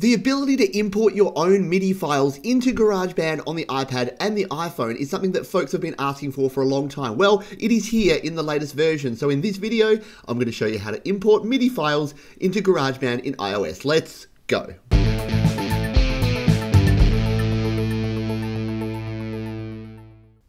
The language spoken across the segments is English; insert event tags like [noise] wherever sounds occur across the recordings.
The ability to import your own MIDI files into GarageBand on the iPad and the iPhone is something that folks have been asking for for a long time. Well, it is here in the latest version. So in this video, I'm going to show you how to import MIDI files into GarageBand in iOS. Let's go.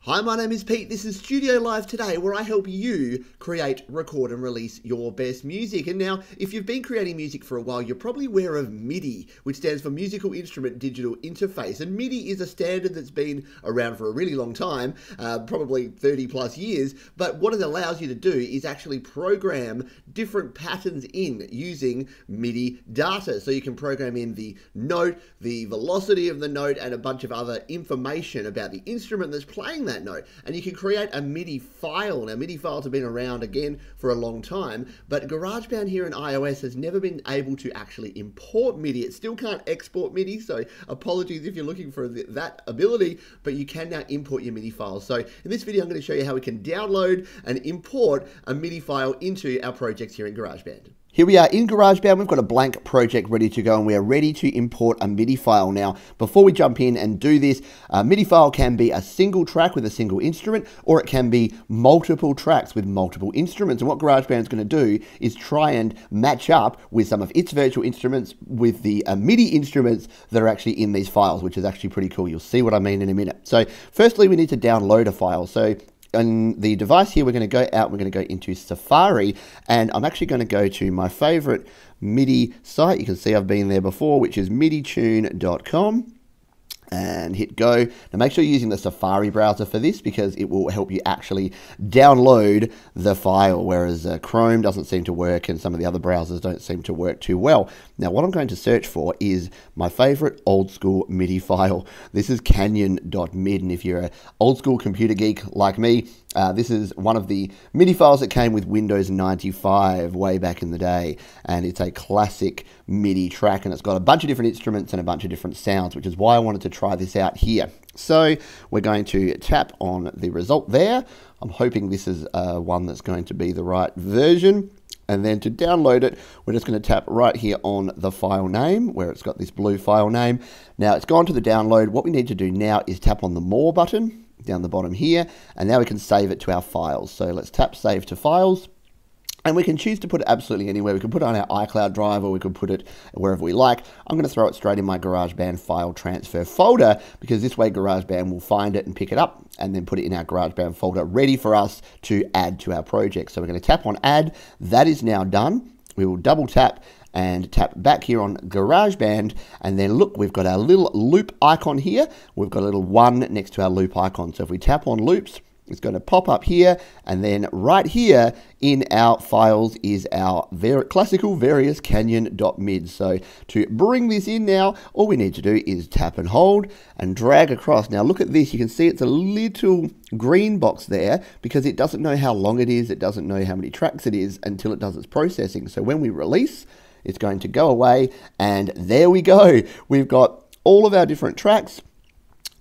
Hi, my name is Pete. This is Studio Live today, where I help you create, record, and release your best music. And now, if you've been creating music for a while, you're probably aware of MIDI, which stands for Musical Instrument Digital Interface. And MIDI is a standard that's been around for a really long time, uh, probably 30 plus years. But what it allows you to do is actually program different patterns in using MIDI data. So you can program in the note, the velocity of the note, and a bunch of other information about the instrument that's playing that that note. And you can create a MIDI file. Now, MIDI files have been around again for a long time, but GarageBand here in iOS has never been able to actually import MIDI. It still can't export MIDI, so apologies if you're looking for that ability, but you can now import your MIDI files. So in this video, I'm going to show you how we can download and import a MIDI file into our projects here in GarageBand. Here we are in GarageBand, we've got a blank project ready to go and we are ready to import a MIDI file. Now, before we jump in and do this, a MIDI file can be a single track with a single instrument or it can be multiple tracks with multiple instruments. And what GarageBand is going to do is try and match up with some of its virtual instruments with the uh, MIDI instruments that are actually in these files, which is actually pretty cool. You'll see what I mean in a minute. So firstly, we need to download a file. So on the device here, we're going to go out, we're going to go into Safari, and I'm actually going to go to my favorite MIDI site. You can see I've been there before, which is miditune.com and hit go. Now make sure you're using the Safari browser for this because it will help you actually download the file, whereas uh, Chrome doesn't seem to work and some of the other browsers don't seem to work too well. Now what I'm going to search for is my favorite old school MIDI file. This is canyon.mid and if you're an old school computer geek like me, uh, this is one of the MIDI files that came with Windows 95 way back in the day, and it's a classic MIDI track, and it's got a bunch of different instruments and a bunch of different sounds, which is why I wanted to try this out here. So we're going to tap on the result there. I'm hoping this is uh, one that's going to be the right version. And then to download it, we're just going to tap right here on the file name where it's got this blue file name. Now it's gone to the download. What we need to do now is tap on the more button down the bottom here, and now we can save it to our files. So let's tap Save to Files. And we can choose to put it absolutely anywhere. We can put it on our iCloud drive or we can put it wherever we like. I'm going to throw it straight in my GarageBand file transfer folder because this way GarageBand will find it and pick it up and then put it in our GarageBand folder ready for us to add to our project. So we're going to tap on Add. That is now done. We will double tap and tap back here on GarageBand. And then look we've got our little loop icon here. We've got a little one next to our loop icon. So if we tap on loops it's going to pop up here. And then right here in our files is our classical various canyon.mid so to bring this in now all we need to do is tap and hold and drag across. Now look at this. You can see it's a little green box there because it doesn't know how long it is. It doesn't know how many tracks it is until it does its processing. So when we release it's going to go away, and there we go. We've got all of our different tracks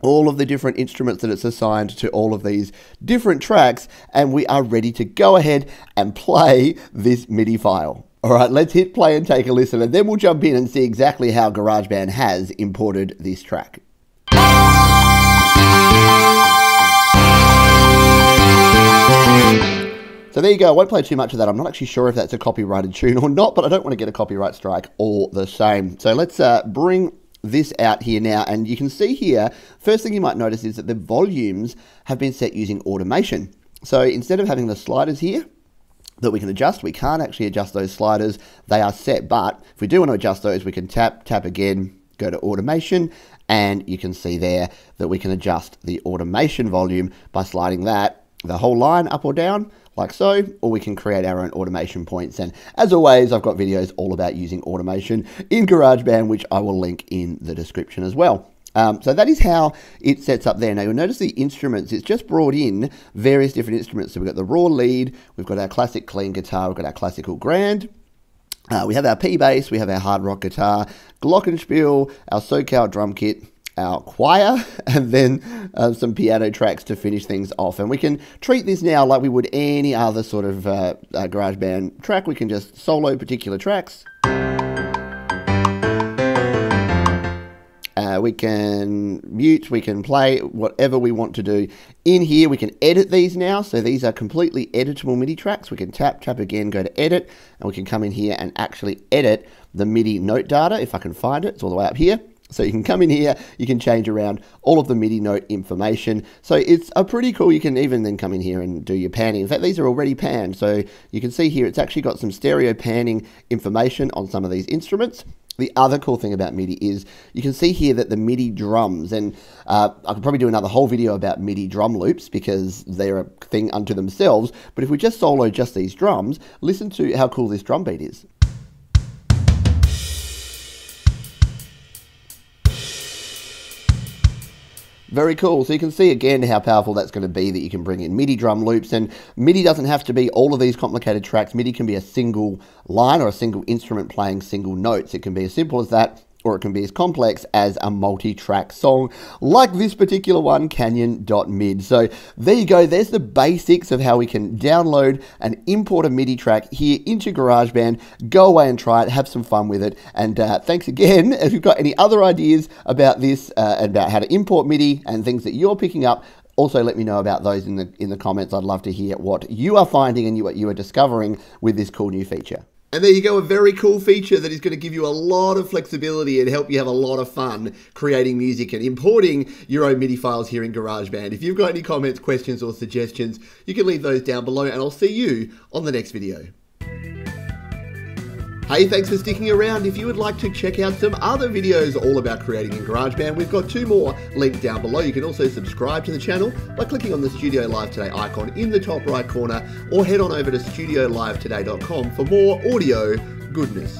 all of the different instruments that it's assigned to all of these different tracks, and we are ready to go ahead and play this MIDI file. All right, let's hit play and take a listen, and then we'll jump in and see exactly how GarageBand has imported this track. So there you go. I won't play too much of that. I'm not actually sure if that's a copyrighted tune or not, but I don't want to get a copyright strike all the same. So let's uh, bring this out here now and you can see here first thing you might notice is that the volumes have been set using automation so instead of having the sliders here that we can adjust we can't actually adjust those sliders they are set but if we do want to adjust those we can tap tap again go to automation and you can see there that we can adjust the automation volume by sliding that the whole line up or down like so, or we can create our own automation points. And as always, I've got videos all about using automation in GarageBand, which I will link in the description as well. Um, so that is how it sets up there. Now you'll notice the instruments, it's just brought in various different instruments. So we've got the raw lead, we've got our classic clean guitar, we've got our classical grand, uh, we have our P bass, we have our hard rock guitar, glockenspiel, our SoCal drum kit, our choir [laughs] and then uh, some piano tracks to finish things off. And we can treat this now like we would any other sort of uh, uh, GarageBand track. We can just solo particular tracks. we can mute, we can play whatever we want to do. In here, we can edit these now. So these are completely editable MIDI tracks. We can tap, tap again, go to edit, and we can come in here and actually edit the MIDI note data if I can find it. It's all the way up here. So you can come in here, you can change around all of the MIDI note information. So it's a pretty cool, you can even then come in here and do your panning. In fact, these are already panned. So you can see here, it's actually got some stereo panning information on some of these instruments. The other cool thing about MIDI is you can see here that the MIDI drums, and uh, I could probably do another whole video about MIDI drum loops because they're a thing unto themselves. But if we just solo just these drums, listen to how cool this drum beat is. Very cool. So you can see again how powerful that's going to be that you can bring in MIDI drum loops. And MIDI doesn't have to be all of these complicated tracks. MIDI can be a single line or a single instrument playing single notes. It can be as simple as that or it can be as complex as a multi-track song like this particular one canyon.mid so there you go. There's the basics of how we can download and import a midi track here into garageband. Go away and try it. Have some fun with it. And uh, thanks again. [laughs] If you've got any other ideas about this uh, about how to import midi and things that you're picking up also let me know about those in the in the comments. I'd love to hear what you are finding and what you are discovering with this cool new feature and there you go, a very cool feature that is going to give you a lot of flexibility and help you have a lot of fun creating music and importing your own MIDI files here in GarageBand. If you've got any comments, questions, or suggestions, you can leave those down below, and I'll see you on the next video. Hey, thanks for sticking around. If you would like to check out some other videos all about creating in GarageBand, we've got two more linked down below. You can also subscribe to the channel by clicking on the Studio Live Today icon in the top right corner or head on over to studiolivetoday.com for more audio goodness.